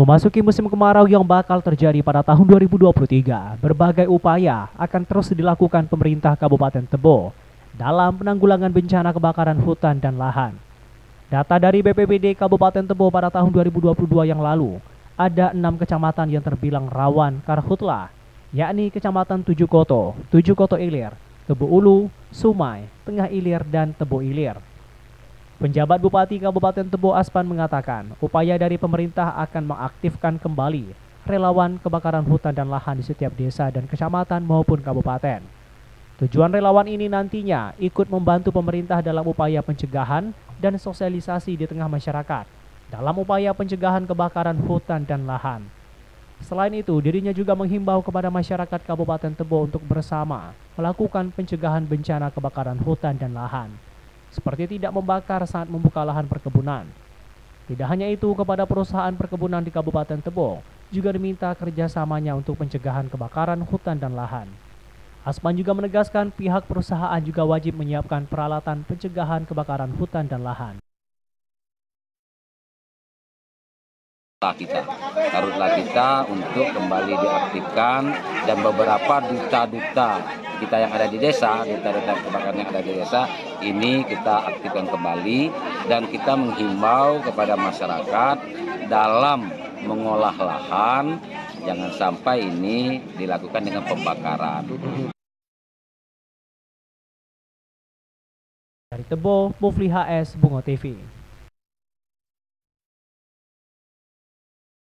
Memasuki musim kemarau yang bakal terjadi pada tahun 2023, berbagai upaya akan terus dilakukan pemerintah Kabupaten Tebo dalam penanggulangan bencana kebakaran hutan dan lahan. Data dari BPBD Kabupaten Tebo pada tahun 2022 yang lalu, ada enam kecamatan yang terbilang rawan karhutlah, yakni Kecamatan Tujuh Koto, Tujuh Koto Ilir, Tebo Ulu, Sumai, Tengah Ilir, dan Tebo Ilir. Penjabat Bupati Kabupaten Tebo Aspan mengatakan, upaya dari pemerintah akan mengaktifkan kembali relawan kebakaran hutan dan lahan di setiap desa dan kecamatan maupun kabupaten. Tujuan relawan ini nantinya ikut membantu pemerintah dalam upaya pencegahan dan sosialisasi di tengah masyarakat dalam upaya pencegahan kebakaran hutan dan lahan. Selain itu, dirinya juga menghimbau kepada masyarakat Kabupaten Tebo untuk bersama melakukan pencegahan bencana kebakaran hutan dan lahan seperti tidak membakar saat membuka lahan perkebunan. Tidak hanya itu, kepada perusahaan perkebunan di Kabupaten Tebo juga diminta kerjasamanya untuk pencegahan kebakaran hutan dan lahan. Asman juga menegaskan pihak perusahaan juga wajib menyiapkan peralatan pencegahan kebakaran hutan dan lahan. kita taruhlah kita untuk kembali diaktifkan dan beberapa duta-duta kita yang ada di desa duta-duta kebakaran yang ada di desa ini kita aktifkan kembali dan kita menghimbau kepada masyarakat dalam mengolah lahan jangan sampai ini dilakukan dengan pembakaran dari Tebo, Mufli HS, Bungo TV.